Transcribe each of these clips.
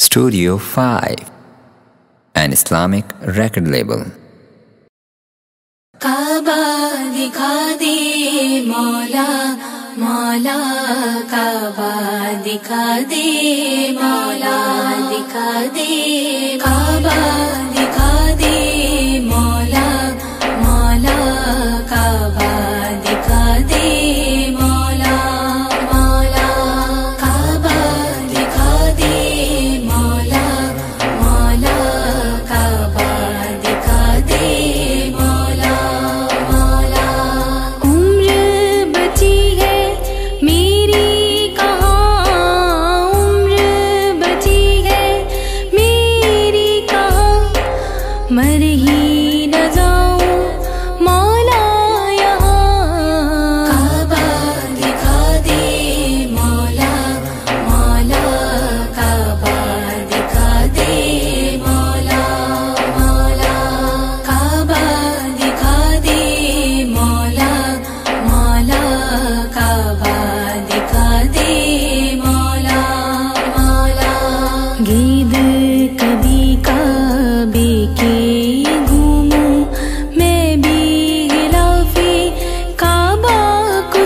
Studio 5, an Islamic record label. काबा दिखा दे मौला मौला काबा दिखा दे मौला दिखा दे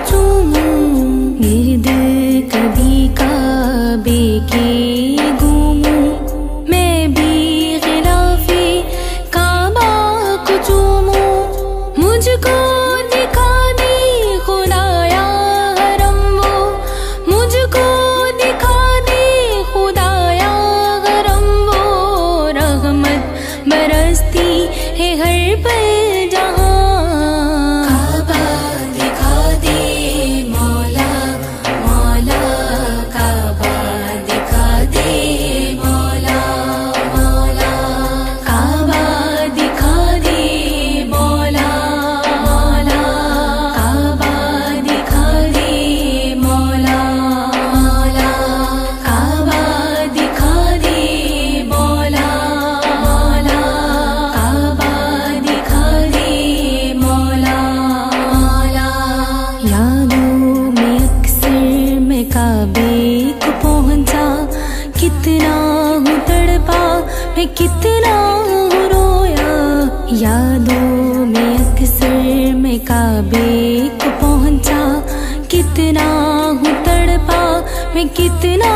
tout mon मैं कितना रोया। यादों में अक्सर मैं काबे को पहुँचा। कितना हूँ तड़पा, मैं कितना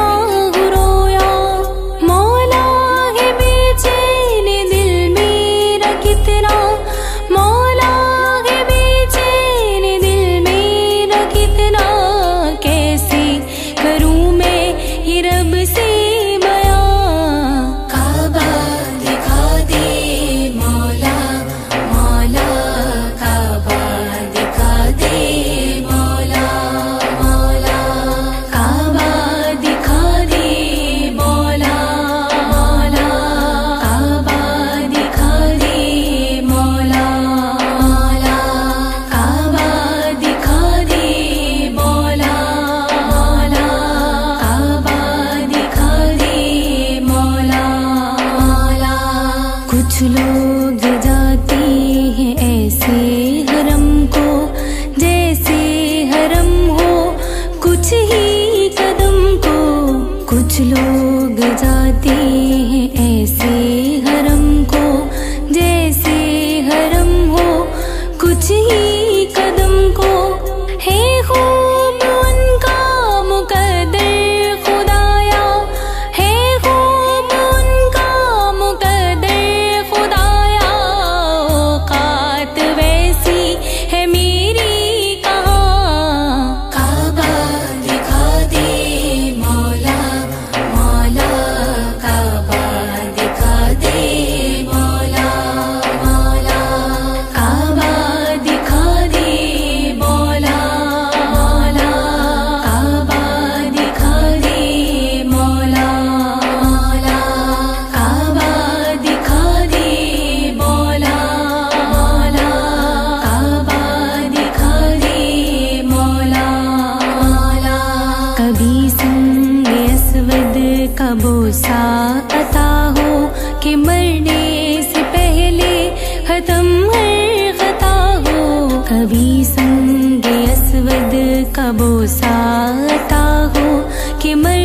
ती ऐसी उसाता हूँ कि मन